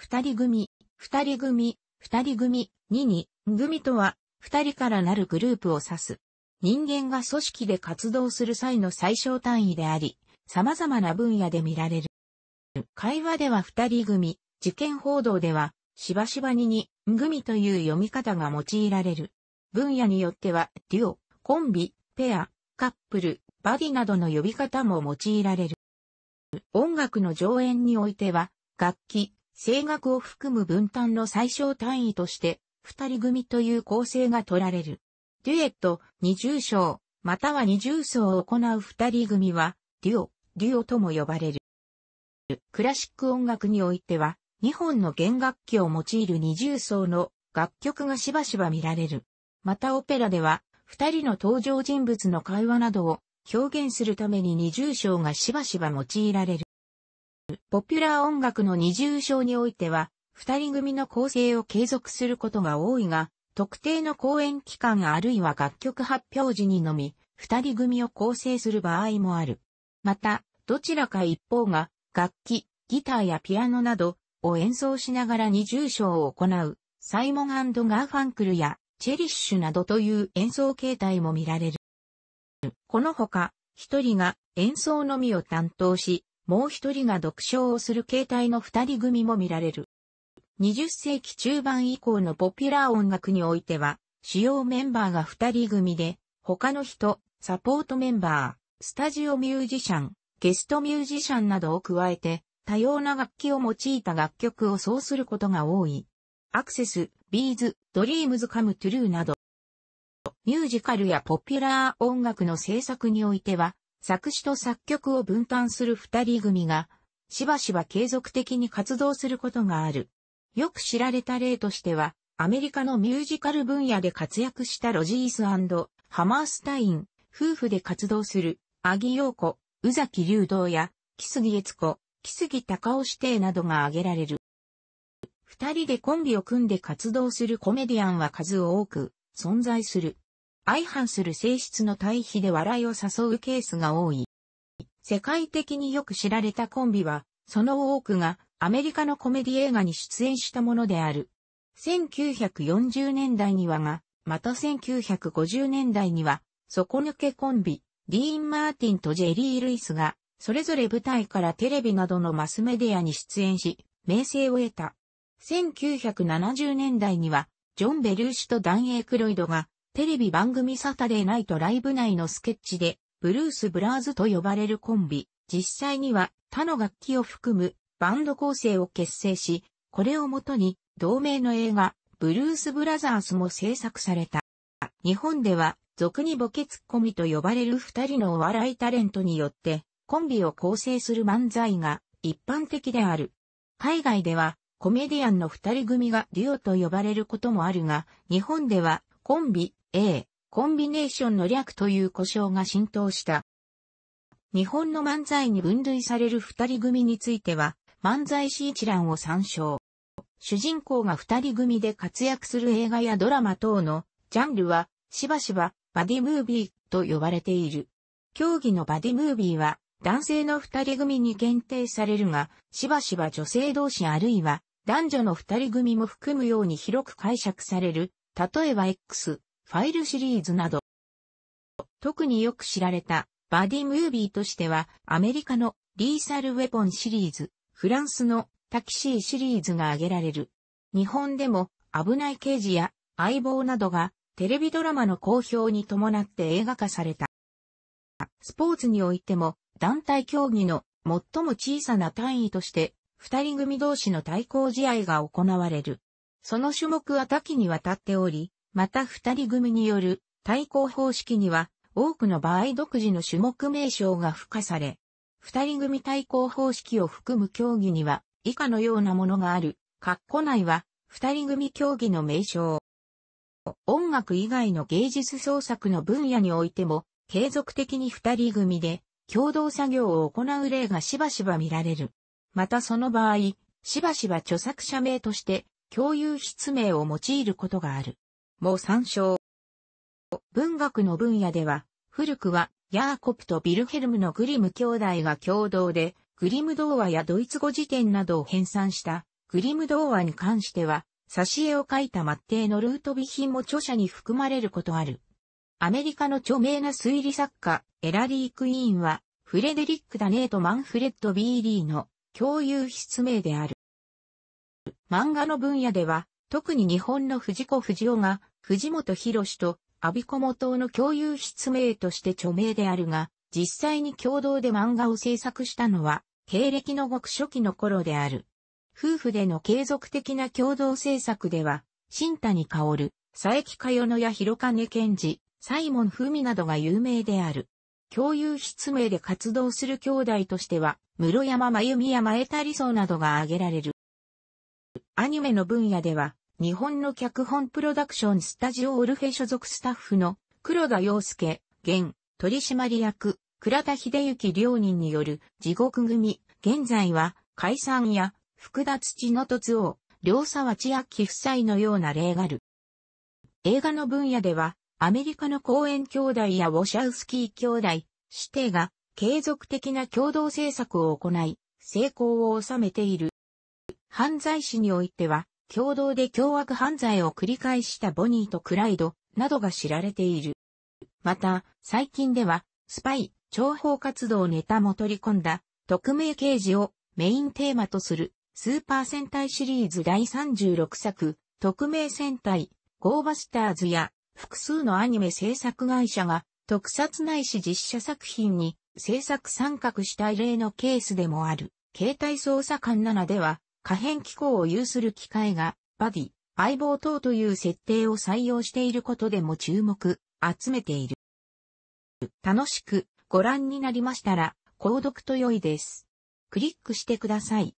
二人組、二人組、二人組、二に、組とは、二人からなるグループを指す。人間が組織で活動する際の最小単位であり、様々な分野で見られる。会話では二人組、事件報道では、しばしばにに、組という読み方が用いられる。分野によっては、デュオ、コンビ、ペア、カップル、バディなどの呼び方も用いられる。音楽の上演においては、楽器、声楽を含む分担の最小単位として、二人組という構成が取られる。デュエット、二重奏、または二重奏を行う二人組は、デュオ、デュオとも呼ばれる。クラシック音楽においては、2本の弦楽器を用いる二重奏の楽曲がしばしば見られる。またオペラでは、二人の登場人物の会話などを表現するために二重唱がしばしば用いられる。ポピュラー音楽の二重唱においては、二人組の構成を継続することが多いが、特定の公演期間あるいは楽曲発表時にのみ、二人組を構成する場合もある。また、どちらか一方が楽器、ギターやピアノなどを演奏しながら二重唱を行う、サイモンガーファンクルやチェリッシュなどという演奏形態も見られる。このほか、一人が演奏のみを担当し、もう一人が独唱をする形態の二人組も見られる。20世紀中盤以降のポピュラー音楽においては、主要メンバーが二人組で、他の人、サポートメンバー、スタジオミュージシャン、ゲストミュージシャンなどを加えて、多様な楽器を用いた楽曲を奏することが多い。アクセス、ビーズ、ドリームズカムトゥルーなど。ミュージカルやポピュラー音楽の制作においては、作詞と作曲を分担する二人組が、しばしば継続的に活動することがある。よく知られた例としては、アメリカのミュージカル分野で活躍したロジースハマースタイン、夫婦で活動する、アギヨーコ、宇崎竜道や、木杉悦子、木杉隆夫指定などが挙げられる。二人でコンビを組んで活動するコメディアンは数多く存在する。相反する性質の対比で笑いを誘うケースが多い。世界的によく知られたコンビは、その多くがアメリカのコメディ映画に出演したものである。1940年代にはが、また1950年代には、底抜けコンビ、ディーン・マーティンとジェリー・ルイスが、それぞれ舞台からテレビなどのマスメディアに出演し、名声を得た。1970年代には、ジョン・ベルーシュとダン・エイクロイドが、テレビ番組サタデーナイトライブ内のスケッチで、ブルース・ブラーズと呼ばれるコンビ、実際には他の楽器を含むバンド構成を結成し、これをもとに同名の映画、ブルース・ブラザースも制作された。日本では俗にボケツッコミと呼ばれる二人のお笑いタレントによってコンビを構成する漫才が一般的である。海外ではコメディアンの二人組がデュオと呼ばれることもあるが、日本ではコンビ A、コンビネーションの略という故障が浸透した。日本の漫才に分類される二人組については、漫才師一覧を参照。主人公が二人組で活躍する映画やドラマ等のジャンルはしばしばバディムービーと呼ばれている。競技のバディムービーは男性の二人組に限定されるが、しばしば女性同士あるいは男女の二人組も含むように広く解釈される。例えば X、ファイルシリーズなど。特によく知られたバディムービーとしてはアメリカのリーサルウェポンシリーズ、フランスのタキシーシリーズが挙げられる。日本でも危ない刑事や相棒などがテレビドラマの好評に伴って映画化された。スポーツにおいても団体競技の最も小さな単位として二人組同士の対抗試合が行われる。その種目は多岐にわたっており、また二人組による対抗方式には多くの場合独自の種目名称が付加され、二人組対抗方式を含む競技には以下のようなものがある。括弧内は二人組競技の名称。音楽以外の芸術創作の分野においても、継続的に二人組で共同作業を行う例がしばしば見られる。またその場合、しばしば著作者名として共有筆名を用いることがある。項も参照。文学の分野では、古くはヤーコプとビルヘルムのグリム兄弟が共同で、グリム童話やドイツ語辞典などを編纂したグリム童話に関しては、挿絵を描いた末弟のルートヴィヒも著者に含まれることある。アメリカの著名な推理作家、エラリー・クイーンは、フレデリック・ダネーとマンフレッド・ B・リーの共有筆名である。漫画の分野では、特に日本の藤子不二雄が、藤本博士と阿ビ子元の共有筆名として著名であるが、実際に共同で漫画を制作したのは、経歴のごく初期の頃である。夫婦での継続的な共同制作では、新谷薫、佐伯かよのや広金健二、サイモン文などが有名である。共有筆名で活動する兄弟としては、室山真由美や前田理想などが挙げられる。アニメの分野では、日本の脚本プロダクションスタジオオルフェ所属スタッフの黒田洋介、現取締役、倉田秀幸両人による地獄組、現在は解散や福田土の突王、両沢千秋夫妻のような例がある。映画の分野では、アメリカの公園兄弟やウォシャウスキー兄弟、指定が継続的な共同制作を行い、成功を収めている。犯罪史においては、共同で凶悪犯罪を繰り返したボニーとクライドなどが知られている。また、最近では、スパイ、諜報活動ネタも取り込んだ、匿名刑事をメインテーマとするスーパー戦隊シリーズ第36作、匿名戦隊、ゴーバスターズや、複数のアニメ制作会社が、特撮ないし実写作品に制作参画した例のケースでもある。携帯捜査官7では、可変機構を有する機械が、バディ、相棒等という設定を採用していることでも注目、集めている。楽しくご覧になりましたら、購読と良いです。クリックしてください。